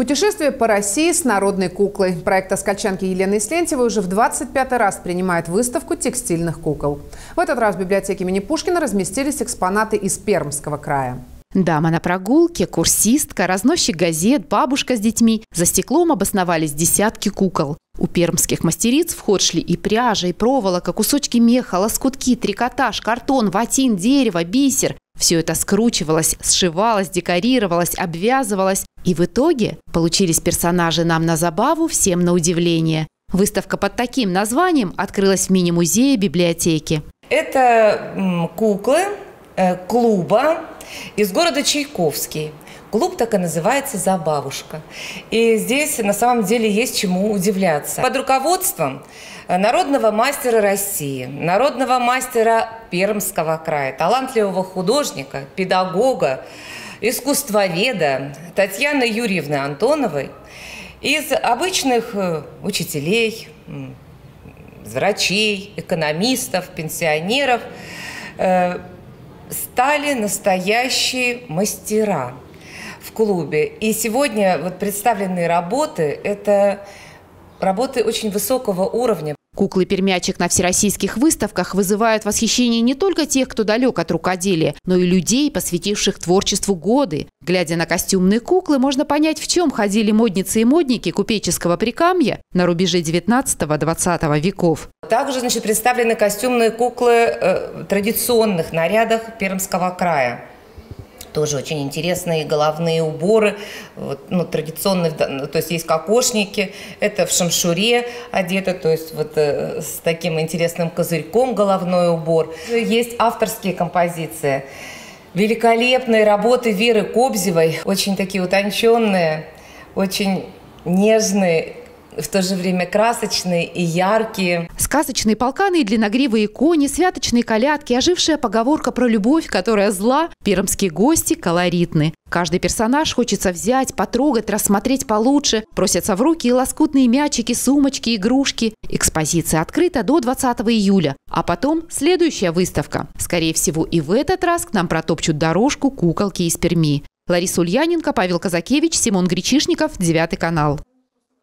Путешествие по России с народной куклой. Проект оскольчанки Елены Ислентьевой уже в 25 раз принимает выставку текстильных кукол. В этот раз в библиотеке имени Пушкина разместились экспонаты из Пермского края. Дама на прогулке, курсистка, разносчик газет, бабушка с детьми. За стеклом обосновались десятки кукол. У пермских мастериц в ход шли и пряжа, и проволока, кусочки меха, лоскутки, трикотаж, картон, ватин, дерево, бисер. Все это скручивалось, сшивалось, декорировалось, обвязывалось. И в итоге получились персонажи нам на забаву, всем на удивление. Выставка под таким названием открылась в мини-музее библиотеки. Это куклы э, клуба из города Чайковский. Клуб так и называется «Забавушка». И здесь на самом деле есть чему удивляться. Под руководством народного мастера России, народного мастера Пермского края, талантливого художника, педагога, искусствоведа Татьяны Юрьевны Антоновой из обычных э, учителей, врачей, экономистов, пенсионеров э, стали настоящие мастера – в клубе. И сегодня вот представленные работы – это работы очень высокого уровня. Куклы-пермячек на всероссийских выставках вызывают восхищение не только тех, кто далек от рукоделия, но и людей, посвятивших творчеству годы. Глядя на костюмные куклы, можно понять, в чем ходили модницы и модники купеческого прикамья на рубеже 19-20 веков. Также значит, представлены костюмные куклы э, традиционных нарядах Пермского края тоже очень интересные головные уборы, вот, ну, традиционные, ну, то есть есть кокошники, это в шамшуре одето, то есть вот э, с таким интересным козырьком головной убор. Есть авторские композиции, великолепные работы Веры Кобзевой, очень такие утонченные, очень нежные, в то же время красочные и яркие. Сказочные полканы и длинногривые кони, святочные колядки, ожившая поговорка про любовь, которая зла, пермские гости колоритны. Каждый персонаж хочется взять, потрогать, рассмотреть получше. Просятся в руки и лоскутные мячики, сумочки, игрушки. Экспозиция открыта до 20 июля. А потом следующая выставка. Скорее всего, и в этот раз к нам протопчут дорожку куколки из Перми. Лариса Ульяненко, Павел Казакевич, Симон Гречишников, Девятый канал.